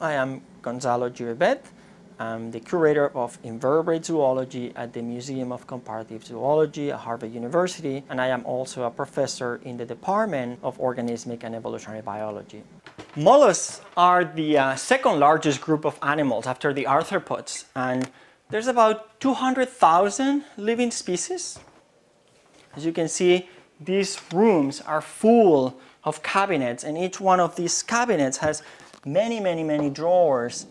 I am Gonzalo Giribet. I'm the curator of invertebrate zoology at the Museum of Comparative Zoology at Harvard University, and I am also a professor in the Department of Organismic and Evolutionary Biology. Mollusks are the uh, second largest group of animals after the arthropods, and there's about 200,000 living species. As you can see, these rooms are full of cabinets, and each one of these cabinets has many, many, many drawers,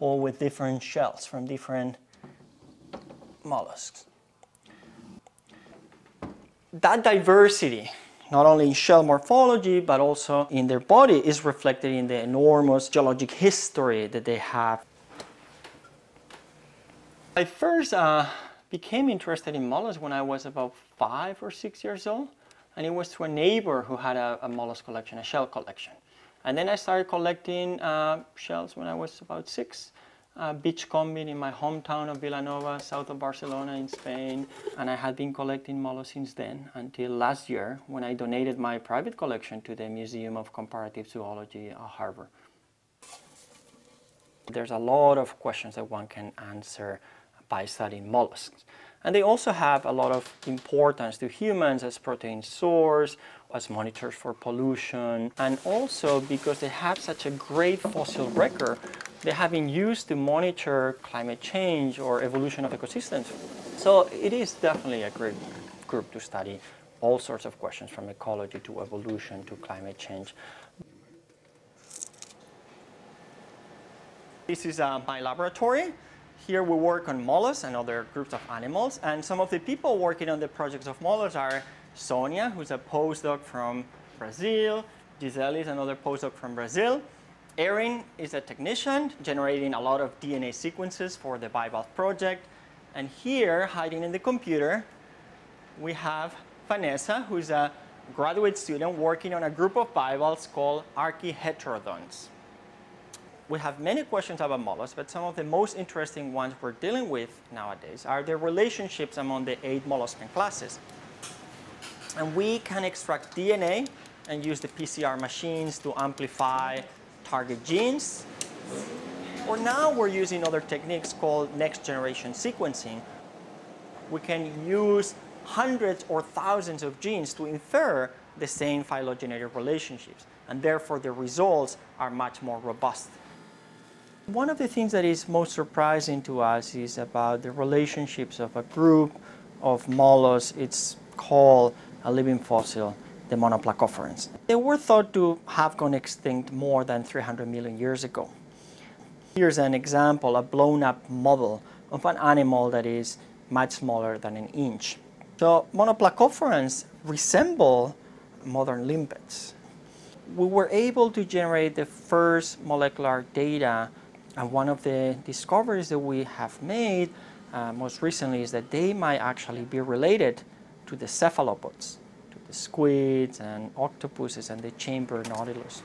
all with different shells from different mollusks. That diversity, not only in shell morphology, but also in their body, is reflected in the enormous geologic history that they have. I first uh, became interested in mollusks when I was about five or six years old, and it was to a neighbor who had a, a mollusk collection, a shell collection. And then I started collecting uh, shells when I was about six. Uh, beachcombing in my hometown of Vilanova, south of Barcelona in Spain. And I had been collecting mollusks since then until last year when I donated my private collection to the Museum of Comparative Zoology at Harvard. There's a lot of questions that one can answer by studying mollusks. And they also have a lot of importance to humans as protein source, as monitors for pollution, and also because they have such a great fossil record, they have been used to monitor climate change or evolution of ecosystems. So it is definitely a great group to study all sorts of questions from ecology to evolution to climate change. This is uh, my laboratory. Here we work on mollusks and other groups of animals. And some of the people working on the projects of mollusks are Sonia, who's a postdoc from Brazil. Giselle is another postdoc from Brazil. Erin is a technician generating a lot of DNA sequences for the Bivalve project. And here, hiding in the computer, we have Vanessa, who's a graduate student working on a group of bivalves called Archaeheterodons we have many questions about mollusks, but some of the most interesting ones we're dealing with nowadays are the relationships among the eight molluscan classes. And we can extract DNA and use the PCR machines to amplify target genes. Or now we're using other techniques called next generation sequencing. We can use hundreds or thousands of genes to infer the same phylogenetic relationships. And therefore the results are much more robust. One of the things that is most surprising to us is about the relationships of a group of mollusks. It's called a living fossil, the monoplacophorans. They were thought to have gone extinct more than 300 million years ago. Here's an example, a blown up model of an animal that is much smaller than an inch. So monoplacophorans resemble modern limpets. We were able to generate the first molecular data and one of the discoveries that we have made uh, most recently is that they might actually be related to the cephalopods, to the squids and octopuses and the chamber nautilus.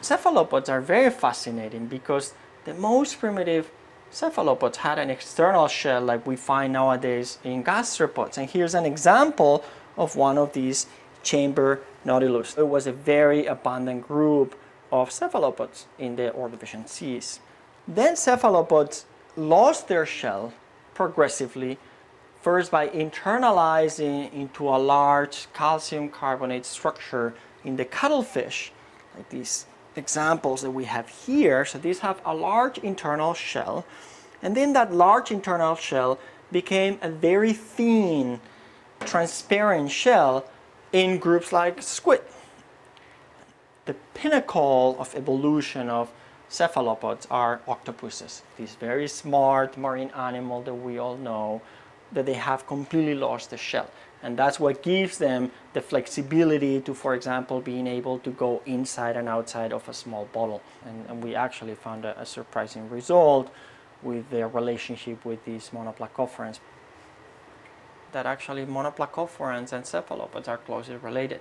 Cephalopods are very fascinating because the most primitive cephalopods had an external shell like we find nowadays in gastropods. And here's an example of one of these chamber nautilus. It was a very abundant group of cephalopods in the Ordovician seas. Then cephalopods lost their shell progressively, first by internalizing into a large calcium carbonate structure in the cuttlefish, like these examples that we have here. So these have a large internal shell, and then that large internal shell became a very thin, transparent shell in groups like squid pinnacle of evolution of cephalopods are octopuses, these very smart marine animal that we all know, that they have completely lost the shell. And that's what gives them the flexibility to, for example, being able to go inside and outside of a small bottle. And, and we actually found a, a, surprising result with their relationship with these monoplacophorans. That actually monoplacophorans and cephalopods are closely related.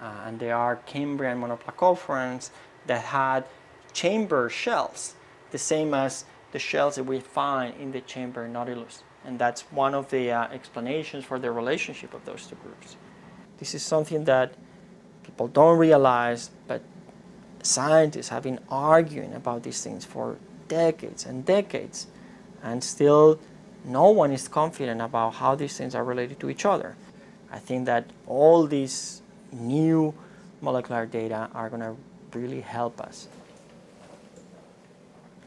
Uh, and they are Cambrian monoplacophorans that had chamber shells, the same as the shells that we find in the chamber nautilus. And that's one of the uh, explanations for the relationship of those two groups. This is something that people don't realize, but scientists have been arguing about these things for decades and decades, and still no one is confident about how these things are related to each other. I think that all these new molecular data are going to really help us.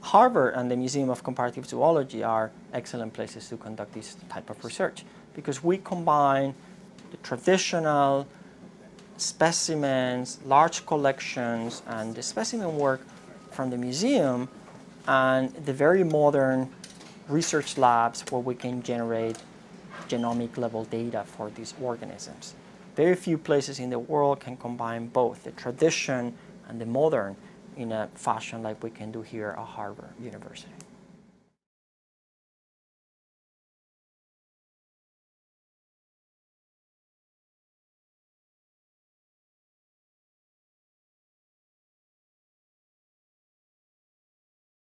Harvard and the Museum of Comparative Zoology are excellent places to conduct this type of research because we combine the traditional specimens, large collections, and the specimen work from the museum and the very modern research labs where we can generate genomic level data for these organisms. Very few places in the world can combine both the tradition and the modern in a fashion like we can do here at Harvard University.